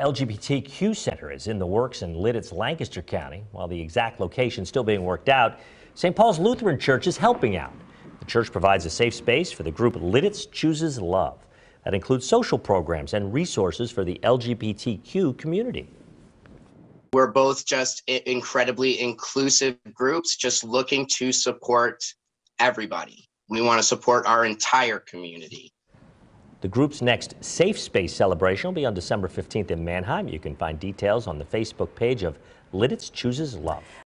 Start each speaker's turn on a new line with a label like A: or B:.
A: LGBTQ Center is in the works in Lititz, Lancaster County. While the exact location is still being worked out, St. Paul's Lutheran Church is helping out. The church provides a safe space for the group Lititz Chooses Love. That includes social programs and resources for the LGBTQ community.
B: We're both just incredibly inclusive groups, just looking to support everybody. We want to support our entire community.
A: The group's next Safe Space celebration will be on December 15th in Manheim. You can find details on the Facebook page of Lititz Chooses Love.